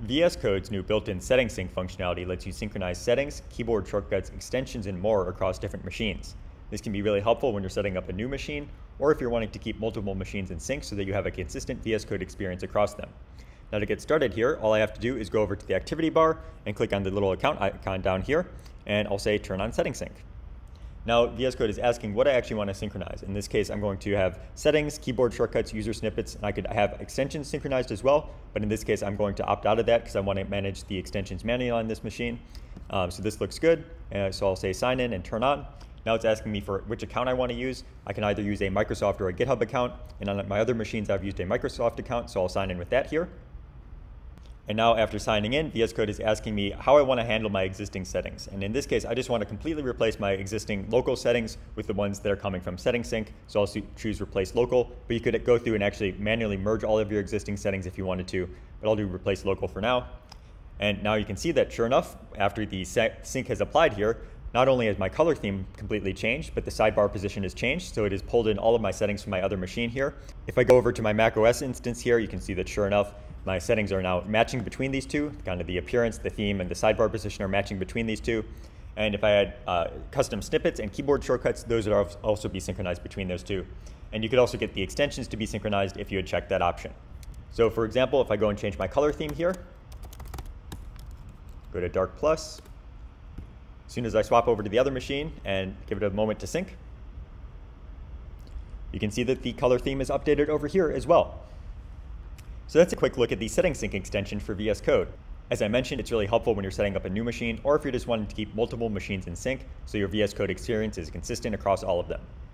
VS Code's new built-in setting sync functionality lets you synchronize settings, keyboard shortcuts, extensions, and more across different machines. This can be really helpful when you're setting up a new machine or if you're wanting to keep multiple machines in sync so that you have a consistent VS Code experience across them. Now to get started here, all I have to do is go over to the activity bar and click on the little account icon down here, and I'll say turn on setting sync. Now VS Code is asking what I actually want to synchronize. In this case, I'm going to have settings, keyboard shortcuts, user snippets, and I could have extensions synchronized as well. But in this case, I'm going to opt out of that because I want to manage the extensions manually on this machine. Um, so this looks good. Uh, so I'll say sign in and turn on. Now it's asking me for which account I want to use. I can either use a Microsoft or a GitHub account. And on my other machines, I've used a Microsoft account. So I'll sign in with that here. And now after signing in, VS Code is asking me how I want to handle my existing settings. And in this case, I just want to completely replace my existing local settings with the ones that are coming from Setting Sync. So I'll choose replace local, but you could go through and actually manually merge all of your existing settings if you wanted to, but I'll do replace local for now. And now you can see that sure enough, after the sync has applied here, not only has my color theme completely changed, but the sidebar position has changed. So it has pulled in all of my settings from my other machine here. If I go over to my Mac OS instance here, you can see that sure enough, my settings are now matching between these two. Kind of the appearance, the theme, and the sidebar position are matching between these two. And if I had uh, custom snippets and keyboard shortcuts, those would also be synchronized between those two. And you could also get the extensions to be synchronized if you had checked that option. So for example, if I go and change my color theme here, go to dark plus, as soon as I swap over to the other machine and give it a moment to sync, you can see that the color theme is updated over here as well. So that's a quick look at the setting sync extension for VS Code. As I mentioned, it's really helpful when you're setting up a new machine or if you're just wanting to keep multiple machines in sync so your VS Code experience is consistent across all of them.